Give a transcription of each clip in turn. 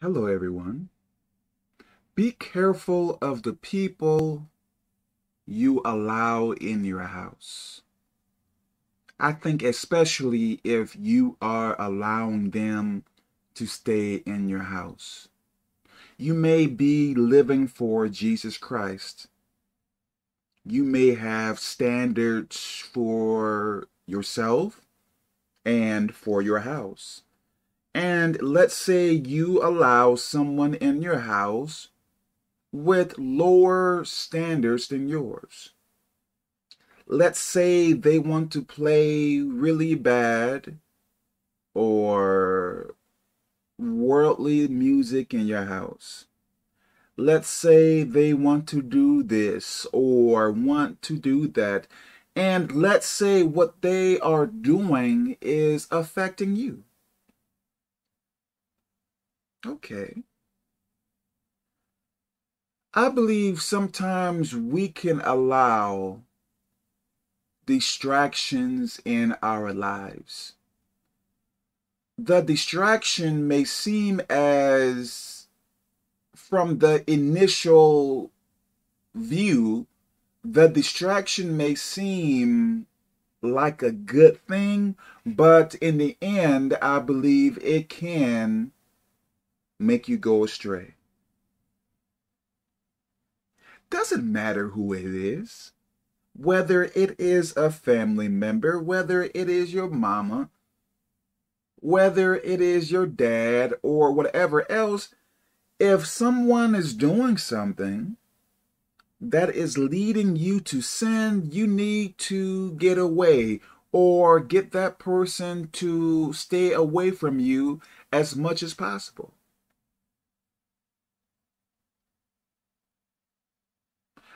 Hello, everyone. Be careful of the people you allow in your house. I think especially if you are allowing them to stay in your house. You may be living for Jesus Christ. You may have standards for yourself and for your house. And let's say you allow someone in your house with lower standards than yours. Let's say they want to play really bad or worldly music in your house. Let's say they want to do this or want to do that. And let's say what they are doing is affecting you. Okay. I believe sometimes we can allow distractions in our lives. The distraction may seem as, from the initial view, the distraction may seem like a good thing, but in the end, I believe it can make you go astray. Doesn't matter who it is, whether it is a family member, whether it is your mama, whether it is your dad, or whatever else, if someone is doing something that is leading you to sin, you need to get away or get that person to stay away from you as much as possible.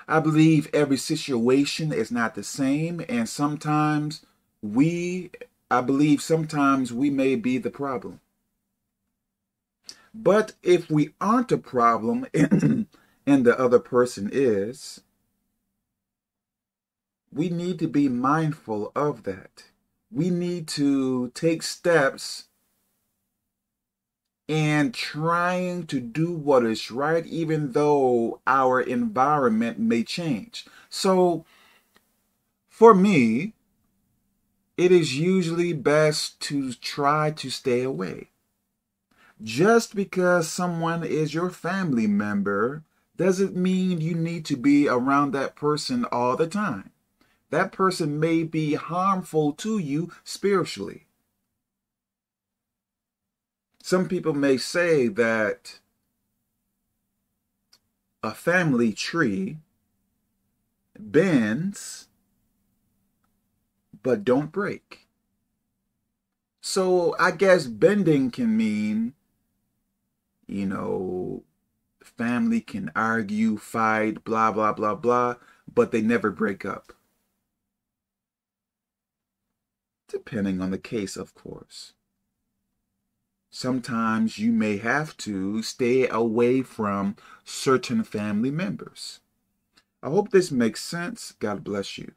I believe every situation is not the same, and sometimes we, I believe sometimes we may be the problem. But if we aren't a problem and, the other person is, we need to be mindful of that. We need to take steps and trying to do what is right, even though our environment may change. So, for me, it is usually best to try to stay away. Just because someone is your family member doesn't mean you need to be around that person all the time. That person may be harmful to you spiritually. Some people may say that a family tree bends but don't break. So I guess bending can mean, you know, family can argue, fight, blah, blah, blah, blah, but they never break up. Depending on the case, of course sometimes you may have to stay away from certain family members. I hope this makes sense. God bless you.